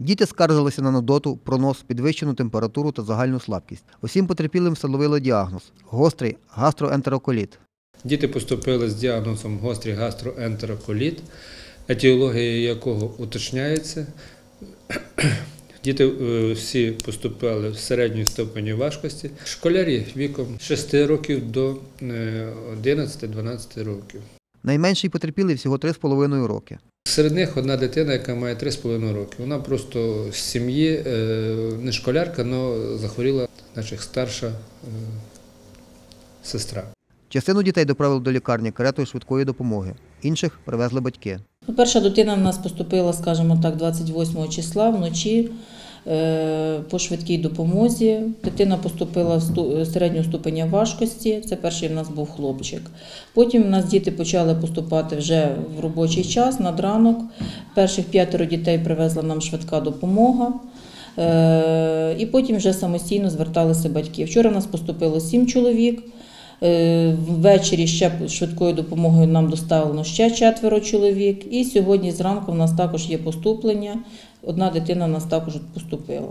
Діти скаржилися на нудоту, пронос, підвищену температуру та загальну слабкість. Усім потерпілим встановили діагноз – гострий гастроентероколіт. Діти поступили з діагнозом гострий гастроентероколіт, етіологія якого уточняється. Діти е, всі поступали в середній ступені важкості. Школярі віком 6 років до е, 11-12 років. Найменший потерпілий всього 3,5 роки. Серед них одна дитина, яка має 3,5 роки. Вона просто з сім'ї, е, не школярка, але захворіла, значить, старша е, сестра. Частину дітей доправили до лікарні каретою швидкої допомоги. Інших привезли батьки. Перша дитина в нас поступила, скажімо так, 28 числа вночі по швидкій допомозі. Дитина поступила в сту- середнього ступеня важкості. Це перший в нас був хлопчик. Потім в нас діти почали поступати вже в робочий час, над ранок. Перших п'ятеро дітей привезла нам швидка допомога. Е, І потім вже самостійно зверталися батьки. Вчора нас поступило сім чоловік. Е, Ввечері ще швидкою допомогою нам доставлено ще четверо чоловік. І сьогодні зранку в нас також є поступлення. Одна дитина в нас також поступила.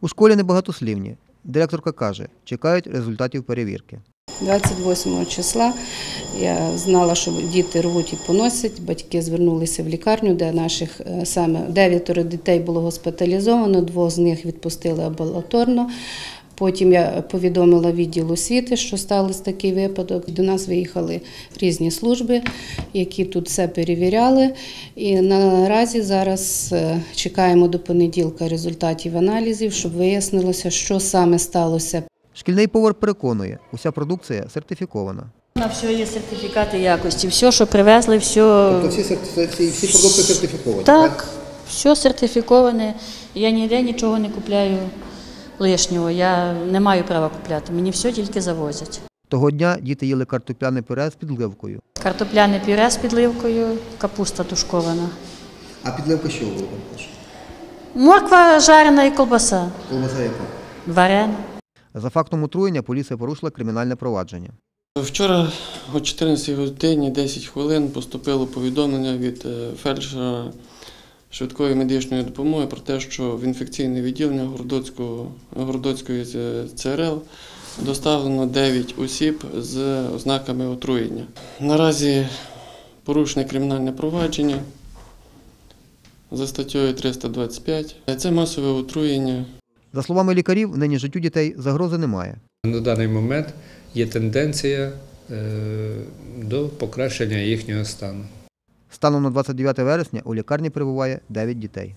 У школі небагатослівні. Директорка каже, чекають результатів перевірки. 28 числа я знала, що діти рвуть і поносять. Батьки звернулися в лікарню, де наших е, саме дев'ятеро дітей було госпіталізовано, двох з них відпустили амбулаторно. Потім я повідомила відділ освіти, що сталося такий випадок. До нас виїхали різні служби, які тут все перевіряли. І наразі зараз е, чекаємо до понеділка результатів аналізів, щоб вияснилося, що саме сталося Шкільний повар переконує, уся продукція сертифікована. На все є сертифікати якості. Все, що привезли, все Тобто всі, всі продукти сертифіковані? так, все сертифіковане. Я ніде нічого не купляю лишнього. Я не маю права купляти. Мені все тільки завозять. Того дня діти їли картопляне пюре з підливкою. Картопляне пюре з підливкою, капуста тушкована. А підливка що була там? Морква жарена і колбаса. Колбаса яка? Варена. За фактом отруєння поліція порушила кримінальне провадження. Вчора о 14 годині 10 хвилин поступило повідомлення від е, фельдшера швидкої медичної допомоги про те, що в інфекційне відділення Городоцької ЦРЛ доставлено 9 осіб з ознаками отруєння. Наразі порушене кримінальне провадження за статтею 325. Це масове отруєння За словами лікарів, нині життю дітей загрози немає. На даний момент є тенденція е, до покращення їхнього стану. Станом на 29 вересня у лікарні перебуває 9 дітей.